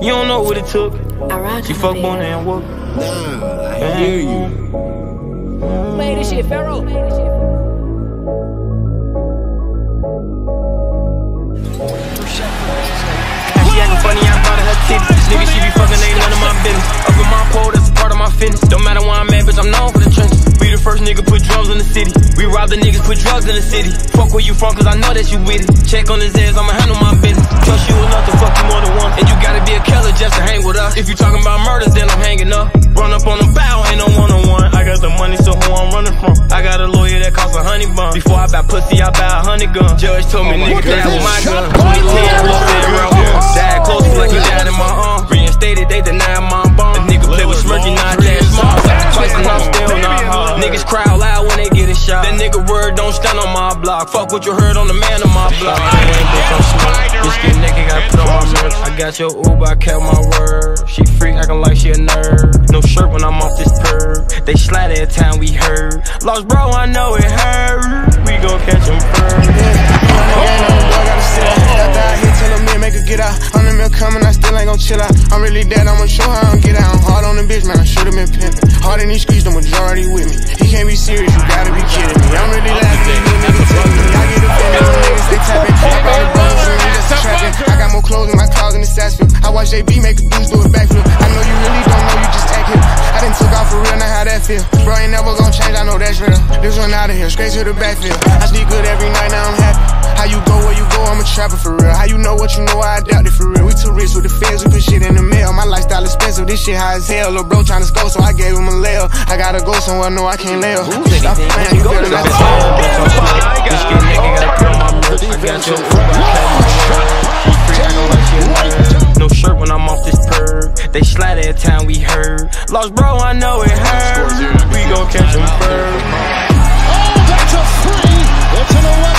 You don't know what it took. She fuck Bona and whoop. Nah, I hear you. Play this shit, Pharaoh. She acting funny, I brought her her titties. Nigga, she be fucking, ain't none of my business. Up in my pole, that's a part of my fitness. Don't matter where I'm at, bitch, I'm known for the trenches. We the first nigga put drums in the city. We rob the niggas, put drugs in the city. Fuck where you from, cause I know that you with it. Check on his ass, I'ma handle my business. Trust you enough to And you gotta be a killer just to hang with us. If you talking about murders, then I'm hanging up. Run up on them bow, ain't no one on one. I got the money, so who I'm running from? I got a lawyer that costs a honey bun. Before I buy pussy, I buy a honey gun. Judge told me, nigga, that with my gun. 2010, lost it around Died close like he died in my arm. Reinstated, they denied my bomb. A nigga play with Smirky, not that small. Twice and I'm still not hard. Niggas cry loud when they get a shot. That nigga word don't stand on my block. Fuck what you heard on the man on my block. I ain't bitch, I'm smart. Bitch get naked, gotta put on. I got your Uber, I kept my word. She freak, acting like she a nerd. No shirt when I'm off this perv. They slide every time we heard. Lost bro, I know it hurt. We gon' catch him first. I coming, I still ain't gon' chill out. I'm really dead, I'ma show how I'm get out. I'm hard on the bitch, man, I should've been pimpin'. Hard in these streets, the majority with me. Change, I know that's real. This one out of here, straight to the backfield. I sleep good every night, now I'm happy. How you go where you go, I'm a trapper for real. How you know what you know, I doubt it for real. We too rich with the feds, we put shit in the mail. My lifestyle expensive, this shit high as hell. Lil' bro tryna score, so I gave him a lail. I gotta go somewhere, no, I can't lail. Stop playing, you better not Bitch get naked, gotta put on my merch. I got your Uber, I kept my word. She freak, acting like she a nerd. No shirt when I'm off this perv. They slide every time we heard. Lost bro, I know it hurt. We gon' catch him first. It's the away.